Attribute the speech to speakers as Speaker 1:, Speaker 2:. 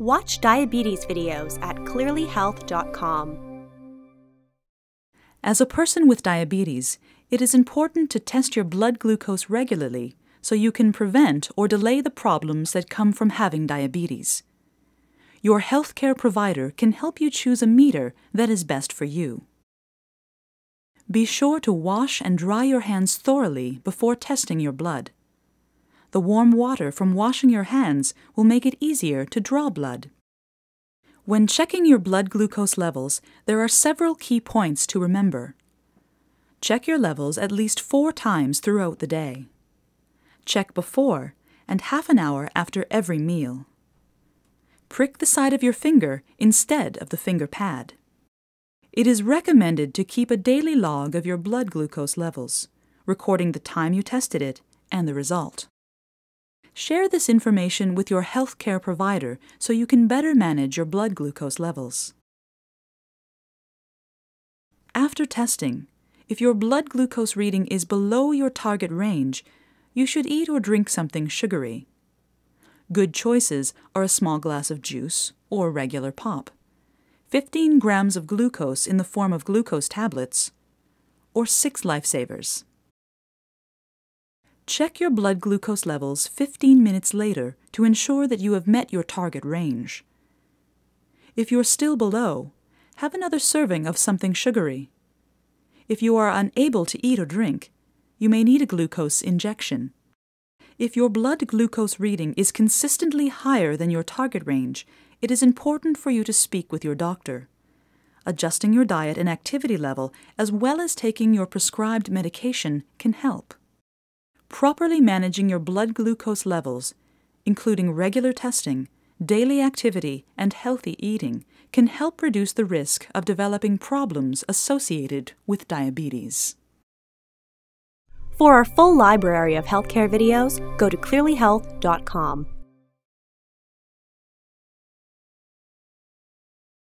Speaker 1: Watch diabetes videos at clearlyhealth.com.
Speaker 2: As a person with diabetes, it is important to test your blood glucose regularly so you can prevent or delay the problems that come from having diabetes. Your healthcare provider can help you choose a meter that is best for you. Be sure to wash and dry your hands thoroughly before testing your blood. The warm water from washing your hands will make it easier to draw blood. When checking your blood glucose levels, there are several key points to remember. Check your levels at least four times throughout the day. Check before and half an hour after every meal. Prick the side of your finger instead of the finger pad. It is recommended to keep a daily log of your blood glucose levels, recording the time you tested it and the result. Share this information with your healthcare provider so you can better manage your blood glucose levels. After testing, if your blood glucose reading is below your target range, you should eat or drink something sugary. Good choices are a small glass of juice or regular pop. 15 grams of glucose in the form of glucose tablets, or 6 lifesavers. Check your blood glucose levels 15 minutes later to ensure that you have met your target range. If you're still below, have another serving of something sugary. If you are unable to eat or drink, you may need a glucose injection. If your blood glucose reading is consistently higher than your target range, it is important for you to speak with your doctor. Adjusting your diet and activity level, as well as taking your prescribed medication, can help. Properly managing your blood glucose levels, including regular testing, daily activity, and healthy eating, can help reduce the risk of developing problems associated with diabetes.
Speaker 1: For our full library of healthcare videos, go to clearlyhealth.com.